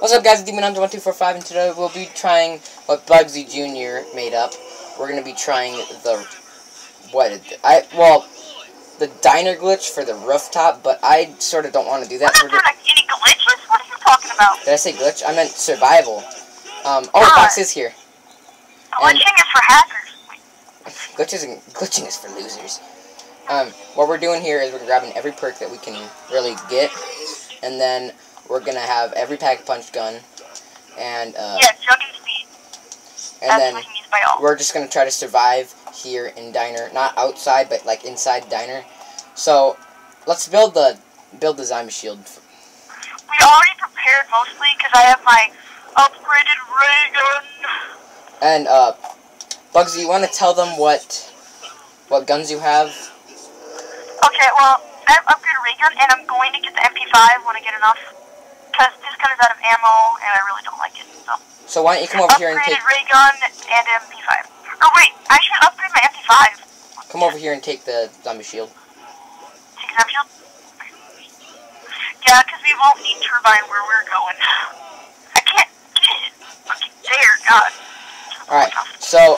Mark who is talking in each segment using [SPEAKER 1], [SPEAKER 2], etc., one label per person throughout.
[SPEAKER 1] What's up guys, Demon Hunter 1245 and today we'll be trying what Bugsy Jr. made up. We're gonna be trying the what I well the diner glitch for the rooftop, but I sort of don't want to do that.
[SPEAKER 2] Not doing any glitches. What are you talking about?
[SPEAKER 1] Did I say glitch? I meant survival. Um, oh, the box is here.
[SPEAKER 2] Glitching is for hackers.
[SPEAKER 1] Glitches glitching is for losers. Um, what we're doing here is we're grabbing every perk that we can really get, and then we're gonna have every pack punch gun, and uh,
[SPEAKER 2] yeah, chugging speed.
[SPEAKER 1] And
[SPEAKER 2] That's
[SPEAKER 1] then
[SPEAKER 2] what he means by all.
[SPEAKER 1] we're just gonna try to survive here in diner, not outside, but like inside diner. So let's build the build the zombie shield.
[SPEAKER 2] We already prepared mostly because I have my upgraded ray gun.
[SPEAKER 1] And uh, Bugsy, you want to tell them what what guns you have?
[SPEAKER 2] Okay, well I have upgraded ray gun, and I'm going to get the MP5 when I get enough. Because this gun is out of ammo, and I really don't like it. So.
[SPEAKER 1] So why don't you come over here and take
[SPEAKER 2] Upgraded ray gun and MP5. Oh wait, I should upgrade my MP5.
[SPEAKER 1] come over here and take the zombie shield.
[SPEAKER 2] Take an shield. Yeah, because we won't need turbine where we're going. I can't get it. Okay, there, God.
[SPEAKER 1] All right. So,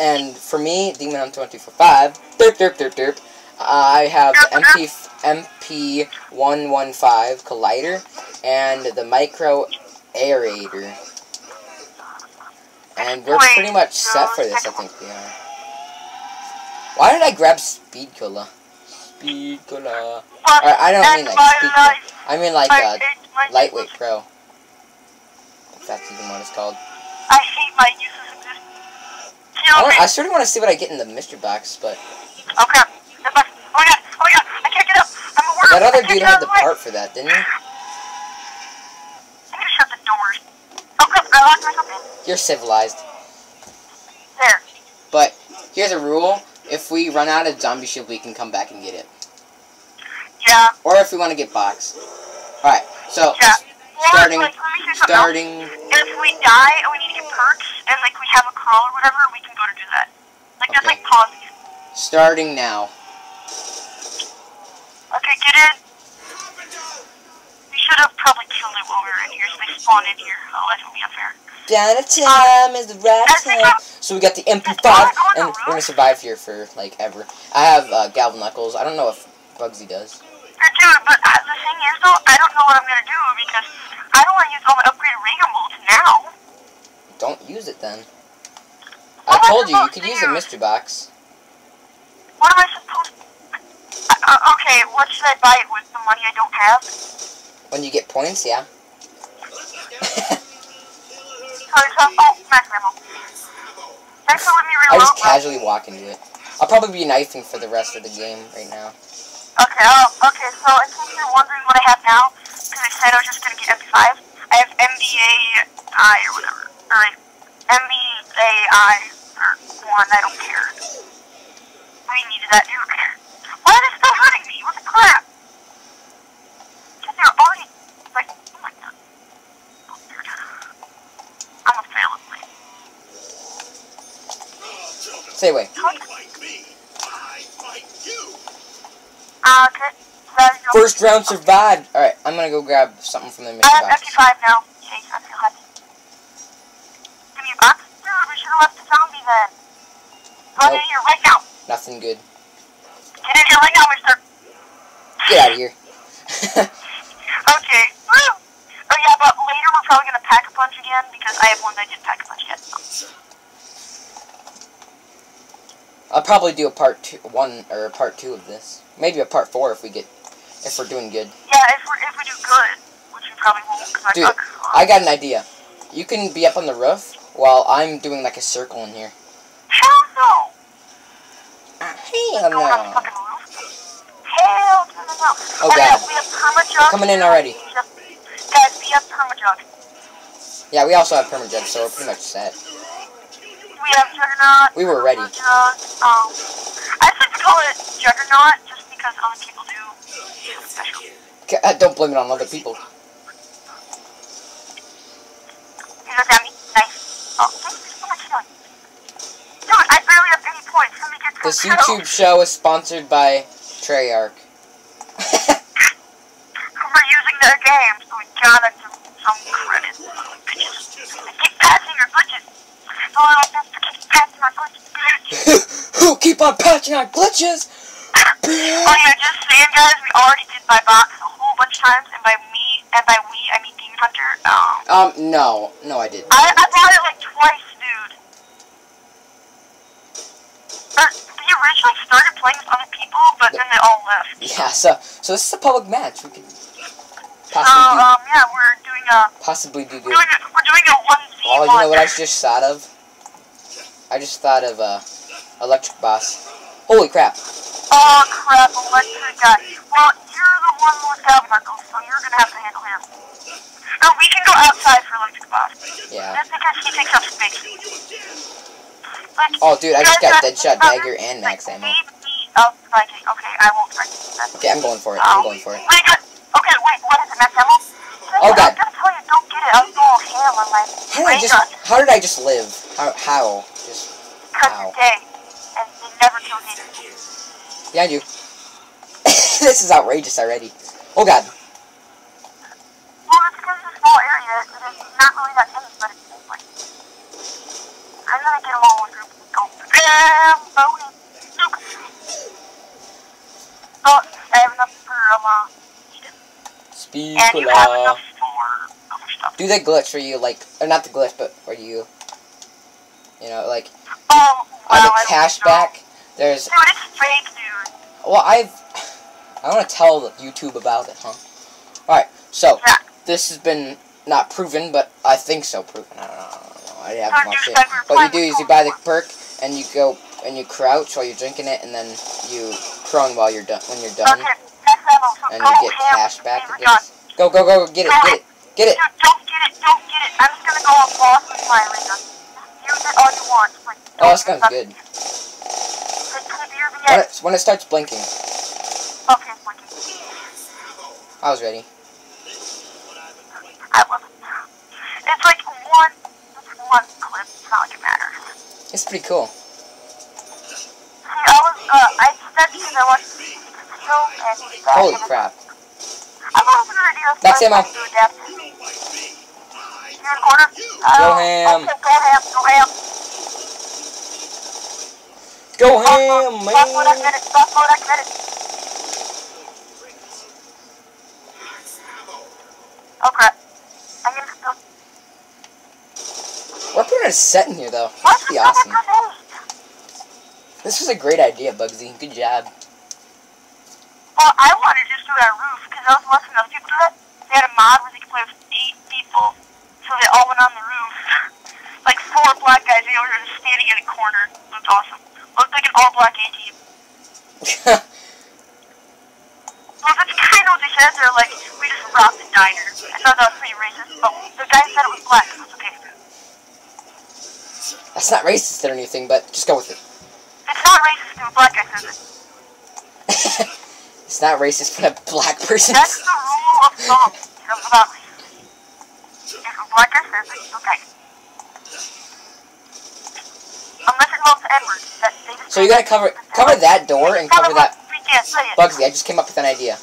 [SPEAKER 1] and for me, Demon Hunter 1245, derp derp derp derp. I have the MP MP115 Kollider and the micro aerator. And we're pretty much set for this, I think we are. Why did I grab Speed Cola? Speed Cola. Alright, I don't mean like Speed Cola. I mean like uh, Lightweight Pro. If that's even what it's called.
[SPEAKER 2] I hate my use of existence.
[SPEAKER 1] I,
[SPEAKER 2] Kill.
[SPEAKER 1] I sort of want to see what I get in the mystery box, but
[SPEAKER 2] crap. My god. Oh my god. Oh my god. I can't get up. I'm a worm.
[SPEAKER 1] that other dude had the part for that, didn't he?
[SPEAKER 2] I'm gonna shut the doors. Oh crap. I locked myself in.
[SPEAKER 1] You're civilized.
[SPEAKER 2] There.
[SPEAKER 1] But here's a rule: if we run out of zombie shield, we can come back and get it.
[SPEAKER 2] Yeah.
[SPEAKER 1] Or if we want to get box. All right. So
[SPEAKER 2] Yeah.
[SPEAKER 1] Starting,
[SPEAKER 2] like, let me say something else.
[SPEAKER 1] starting.
[SPEAKER 2] If we die and we need to get perks, and like we have a crawl or whatever, we can go to do that. Like that's like pause.
[SPEAKER 1] Starting now.
[SPEAKER 2] Okay, get in. Should have probably killed it while we were in here, so they spawned in here. Otherwise, it would be unfair.
[SPEAKER 1] Down time is the right time. So we got the MP5, and we're gonna survive here for like ever. I have uh, Galvaknuckles. I don't know if Bugsy does.
[SPEAKER 2] Uh, Dude, but uh, the thing is though, I don't know what I'm gonna do because I don't want to use all my upgraded ray gun bullets now.
[SPEAKER 1] Don't use it then.
[SPEAKER 2] What
[SPEAKER 1] I told you you could use a mystery box.
[SPEAKER 2] What am I supposed? Uh, uh, okay, what should I buy it with? The money I don't have.
[SPEAKER 1] When you get points, yeah. I just casually walk into it. I'll probably be knifing for the rest of the game right now.
[SPEAKER 2] Okay, oh, okay, so in case you're wondering what I have now, because I said I was just going to get MP5, I have MBAI or whatever. Or like, MBAI or one, I don't care. We needed that, who cares? Why are they still hurting me? What the crap? Because they're already, like, oh my god. Oh, weird. I'm a fail at this.
[SPEAKER 1] Say wait.
[SPEAKER 2] Uh, okay. There.
[SPEAKER 1] First round survived. All right, I'm gonna go grab something from the
[SPEAKER 2] I
[SPEAKER 1] mystery
[SPEAKER 2] have
[SPEAKER 1] box.
[SPEAKER 2] MP5 now. Chase, I feel happy. Give me a box? Dude, we should have left the zombie then. Run
[SPEAKER 1] Nope.
[SPEAKER 2] in here right now.
[SPEAKER 1] Nothing good.
[SPEAKER 2] Get in here right now, mister.
[SPEAKER 1] Get out of here.
[SPEAKER 2] Okay. Woo! Oh yeah, but later we're probably gonna pack a punch again because I have ones I didn't pack a punch yet.
[SPEAKER 1] I'll probably do a part two, one or a part two of this. Maybe a part four if we get, if we're doing good.
[SPEAKER 2] Yeah, if we if we do good, which we probably won't because I
[SPEAKER 1] Dude,
[SPEAKER 2] suck.
[SPEAKER 1] I got an idea. You can be up on the roof while I'm doing like a circle in here.
[SPEAKER 2] Hell no.
[SPEAKER 1] Ah, Hell
[SPEAKER 2] Going on the
[SPEAKER 1] no.
[SPEAKER 2] Hell no.
[SPEAKER 1] Oh, God.
[SPEAKER 2] We have permajug.
[SPEAKER 1] Coming in already.
[SPEAKER 2] Guys, we have permajug.
[SPEAKER 1] Yeah, we also have permajug, so we're pretty much set.
[SPEAKER 2] We have Juggernaut.
[SPEAKER 1] We were ready.
[SPEAKER 2] Um, I just like to call it Juggernaut just because other people do something special.
[SPEAKER 1] Okay, uh, don't blame it on other people.
[SPEAKER 2] You look at me. Nice. Oh, so much, Dylan. Dude, I barely have any points. Let me get
[SPEAKER 1] This. YouTube show is sponsored by Treyarch.
[SPEAKER 2] We're using their game, so we gotta give them some credit. keep patching your glitches. So I don't have to keep patching my glitches.
[SPEAKER 1] Who on glitches?
[SPEAKER 2] oh yeah, just saying guys, we already did by box a whole bunch of times, and by me, and by we, I mean Demon Hunter. Um,
[SPEAKER 1] Um, no. No, I didn't.
[SPEAKER 2] I, I bought it like twice, dude. Or, we originally started playing with other people, but then they all left.
[SPEAKER 1] Yeah, so, so this is a public match. We
[SPEAKER 2] So,
[SPEAKER 1] possibly do,
[SPEAKER 2] um, yeah, we're doing a,
[SPEAKER 1] possibly do
[SPEAKER 2] we're doing a, we're doing a 1v1.
[SPEAKER 1] Oh, you know what I just thought of? I just thought of, uh, Electric Boss. Holy crap.
[SPEAKER 2] Oh crap, electric guy. Well, you're the one with Tabernacle, so you're gonna have to handle him. No, we can go outside for electric boss.
[SPEAKER 1] Yeah.
[SPEAKER 2] That's because he takes up space. Like,
[SPEAKER 1] Oh, dude, I just got
[SPEAKER 2] uh,
[SPEAKER 1] Deadshot
[SPEAKER 2] uh,
[SPEAKER 1] Dagger and Max
[SPEAKER 2] like,
[SPEAKER 1] Ammo.
[SPEAKER 2] out. Okay, I won't you. That's
[SPEAKER 1] Okay, I'm going for it. I'm oh. going for it.
[SPEAKER 2] Wait, good. Okay, wait, what is it, Max Ammo?
[SPEAKER 1] Oh, God.
[SPEAKER 2] I was gonna tell you, don't get it. I was going ham on my
[SPEAKER 1] How did I just, how did I just live? How, how? Just,
[SPEAKER 2] Cause
[SPEAKER 1] Ow.
[SPEAKER 2] you're gay.
[SPEAKER 1] Yeah, I do. this is outrageous already. Oh, God.
[SPEAKER 2] Well, it's because it's a small area. It's not really that but it's like... I'm gonna get along with group and go, bam, boom, nuke. I have enough for, um, uh,
[SPEAKER 1] Speed
[SPEAKER 2] and you have enough for other stuff.
[SPEAKER 1] Do that glitch where you, like, or not the glitch, but where you, you know, like,
[SPEAKER 2] Um,
[SPEAKER 1] on
[SPEAKER 2] well,
[SPEAKER 1] the
[SPEAKER 2] I don't
[SPEAKER 1] cashback, there's.
[SPEAKER 2] Dude, it's fake, dude.
[SPEAKER 1] Well, I've, I want to tell YouTube about it, huh? Alright, so,
[SPEAKER 2] Yeah.
[SPEAKER 1] this has been not proven, but I think so proven. I don't know. I, don't know. I haven't watched it. What you do is you buy the perk and you go and you crouch while you're drinking it, and then you prone while you're done. When you're done,
[SPEAKER 2] Okay, next level, so
[SPEAKER 1] and
[SPEAKER 2] go
[SPEAKER 1] you get cash back. Go go go! Get it! Get it! Get it!
[SPEAKER 2] Dude, don't get it, don't get it. I'm just gonna go on boss with my gun. Use it all you want. Like,
[SPEAKER 1] Oh, that sounds good.
[SPEAKER 2] it. Like, keep your
[SPEAKER 1] When it, when it starts blinking,
[SPEAKER 2] Okay, it's working.
[SPEAKER 1] I was ready.
[SPEAKER 2] I wasn't. It's like one, it's one clip. It's not like it matters.
[SPEAKER 1] It's pretty cool.
[SPEAKER 2] See, I was, uh, I said because I watched the and.
[SPEAKER 1] Holy crap!
[SPEAKER 2] I love the idea of
[SPEAKER 1] Max
[SPEAKER 2] trying
[SPEAKER 1] ammo.
[SPEAKER 2] You're in corner.
[SPEAKER 1] Go ham.
[SPEAKER 2] Go ham. Go ham.
[SPEAKER 1] Go ham,
[SPEAKER 2] mode, Stop
[SPEAKER 1] man!
[SPEAKER 2] activated. Stop mode activated. Oh crap. I'm gonna still.
[SPEAKER 1] We're putting a set in here though.
[SPEAKER 2] What?
[SPEAKER 1] That'd be awesome. This was a great idea, Bugsy. Good job.
[SPEAKER 2] Well, I wanted to just do it on roof because I was watching other people do that. They had a mod where they could play with eight people, so they all went on the roof. like four black guys, they were just standing in a corner. Looked awesome. Looked like an all black A team. Well, that's kind of what they said. They're like, we just robbed the diner. I thought that was pretty racist, but the guy said it was black. so It's okay.
[SPEAKER 1] That's not racist or anything, but just go with it.
[SPEAKER 2] It's not racist if a black guy says it.
[SPEAKER 1] it's not racist when a black person.
[SPEAKER 2] That's the rule of thumb about racism. If a black guy says it, it's okay. Unless it goes to Edward. That they just
[SPEAKER 1] So you gotta cover cover that door and cover that.
[SPEAKER 2] We can't say it.
[SPEAKER 1] Bugsy, I just came up with an idea.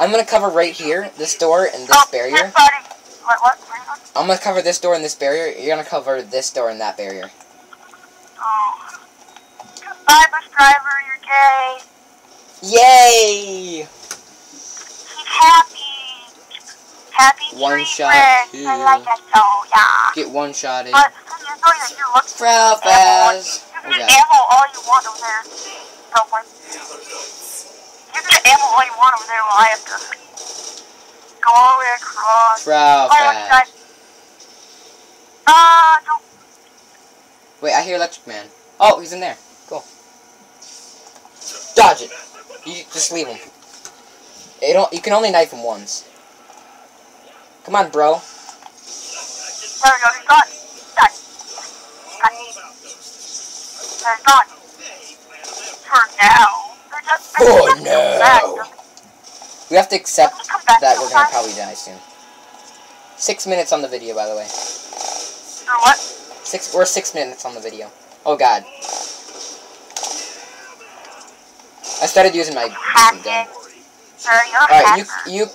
[SPEAKER 1] I'm gonna cover right here, this door and this barrier.
[SPEAKER 2] This body. What? What? Where you going?
[SPEAKER 1] I'm gonna cover this door and this barrier. You're gonna cover this door and that barrier.
[SPEAKER 2] Oh. Goodbye, bus driver. You're gay.
[SPEAKER 1] Yay!
[SPEAKER 2] He's happy. Happy
[SPEAKER 1] One shot
[SPEAKER 2] like that. Oh yeah.
[SPEAKER 1] Get one shot in.
[SPEAKER 2] But you know that you ammo. You can get ammo all you want over there. Worry. You can get ammo all you want over there while I have to go all the way across.
[SPEAKER 1] Frau
[SPEAKER 2] Oh.
[SPEAKER 1] Faz.
[SPEAKER 2] Uh, don't.
[SPEAKER 1] Wait, I hear Electric Man. Oh, he's in there. Cool. Dodge it. You just leave him. It don't, you can only knife him once. Come on, bro.
[SPEAKER 2] There we go. He's gone. Done. Done. They're. For now. They're just. They're just
[SPEAKER 1] now.
[SPEAKER 2] back.
[SPEAKER 1] We have to accept that we're gonna probably die soon. Six minutes on the video, by the way.
[SPEAKER 2] Or what?
[SPEAKER 1] Six. We're six minutes on the video. Oh God. I started using my gun.
[SPEAKER 2] Hacking. Sir, you're a
[SPEAKER 1] All right, you you.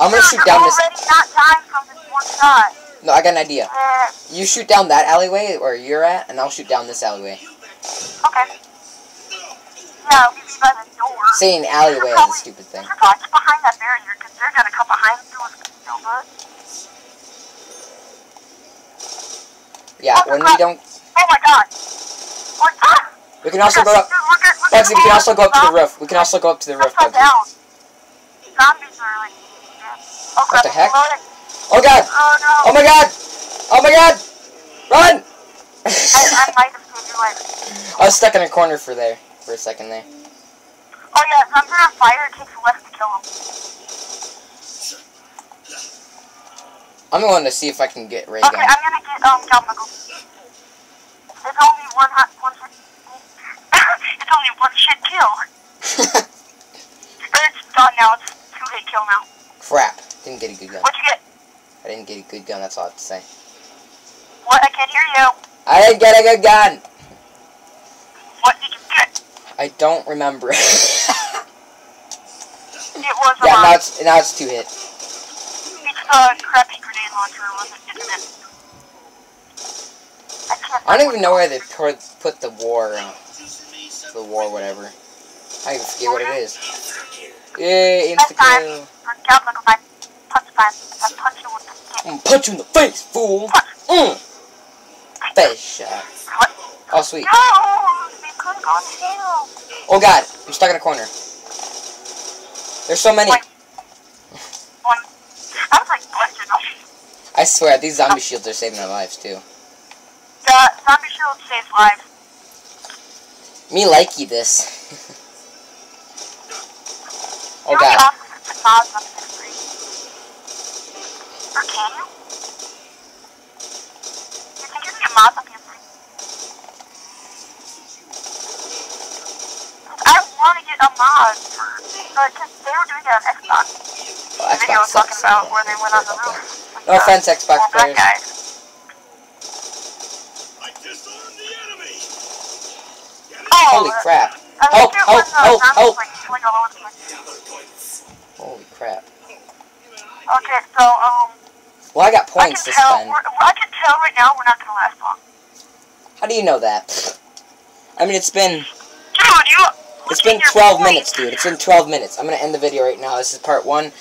[SPEAKER 1] I'm gonna shoot down this.
[SPEAKER 2] already not dying from this one shot.
[SPEAKER 1] No, I got an idea.
[SPEAKER 2] Uh,
[SPEAKER 1] You shoot down that alleyway where you're at, and I'll shoot down this alleyway.
[SPEAKER 2] Okay. Yeah, we be by the door.
[SPEAKER 1] Saying alleyway is a stupid thing.
[SPEAKER 2] We should probably get behind that barrier, because they're gonna come behind us and kill us.
[SPEAKER 1] Yeah, when we don't...
[SPEAKER 2] Oh my god. What? Ah!
[SPEAKER 1] We can also go up...
[SPEAKER 2] Look at, look
[SPEAKER 1] Bugsy, we can also go up to the roof. We can also go up to the roof, Bugsy.
[SPEAKER 2] down. Zombies are like... Yeah. Oh, crap,
[SPEAKER 1] the heck? Oh god!
[SPEAKER 2] Oh no.
[SPEAKER 1] Oh my god! Oh my god! Run!
[SPEAKER 2] I, I might have saved your life.
[SPEAKER 1] I was stuck in a corner for there, for a second there.
[SPEAKER 2] Oh yeah, zombies are on fire. It takes less to kill them.
[SPEAKER 1] I'm going to see if I can get ray
[SPEAKER 2] Okay,
[SPEAKER 1] gun.
[SPEAKER 2] I'm gonna get um Galmago. It's only one hot one shit. it's only one shit kill. It's done now. It's two hit kill now.
[SPEAKER 1] Crap. Didn't get a good gun.
[SPEAKER 2] What'd you get?
[SPEAKER 1] I didn't get a good gun, that's all I have to say.
[SPEAKER 2] What? I can't hear you.
[SPEAKER 1] I didn't get a good gun!
[SPEAKER 2] What did you get?
[SPEAKER 1] I don't remember. yeah,
[SPEAKER 2] It was a
[SPEAKER 1] now it's, now it's two hit.
[SPEAKER 2] It's the crappy grenade launcher, wasn't it? I
[SPEAKER 1] don't even know where they put, put the war, uh, the war whatever. I even forget what it is. Yeah,
[SPEAKER 2] Next time,
[SPEAKER 1] insta-kill.
[SPEAKER 2] on Galmago, my punch time. I punch you with the stick.
[SPEAKER 1] I'm punch you in the face, fool! Mm. Shot.
[SPEAKER 2] What?
[SPEAKER 1] Oh, sweet.
[SPEAKER 2] No! We could go on sale.
[SPEAKER 1] Oh god, I'm stuck in a corner. There's so many.
[SPEAKER 2] One. I was like.
[SPEAKER 1] I swear, these zombie shields are saving our lives too.
[SPEAKER 2] The zombie shield saves lives.
[SPEAKER 1] Me likey this. oh
[SPEAKER 2] You
[SPEAKER 1] god.
[SPEAKER 2] awesome to put mods on this. Or can you? You think you can get mods on PS3? I want to get a mod for, but cause they were doing it on Xbox.
[SPEAKER 1] Oh,
[SPEAKER 2] The video was talking
[SPEAKER 1] sucks.
[SPEAKER 2] about where they went on the roof. with
[SPEAKER 1] No offense, Xbox
[SPEAKER 2] old black
[SPEAKER 1] players.
[SPEAKER 2] guy.
[SPEAKER 3] I disarmed the enemy.
[SPEAKER 2] Oh,
[SPEAKER 1] Holy crap.
[SPEAKER 2] I
[SPEAKER 1] Help,
[SPEAKER 2] liked it
[SPEAKER 1] help,
[SPEAKER 2] when the
[SPEAKER 1] help, help.
[SPEAKER 2] Like, killing all over the place.
[SPEAKER 1] Holy crap.
[SPEAKER 2] Okay, so um,
[SPEAKER 1] Well, I got
[SPEAKER 2] I
[SPEAKER 1] points
[SPEAKER 2] can
[SPEAKER 1] to
[SPEAKER 2] tell.
[SPEAKER 1] spend.
[SPEAKER 2] I can tell right now we're not gonna last long.
[SPEAKER 1] How do you know that? I mean, it's been
[SPEAKER 2] Dude, you.
[SPEAKER 1] it's been 12
[SPEAKER 2] points.
[SPEAKER 1] minutes, dude. It's been 12 minutes. I'm gonna end the video right now. This is part one.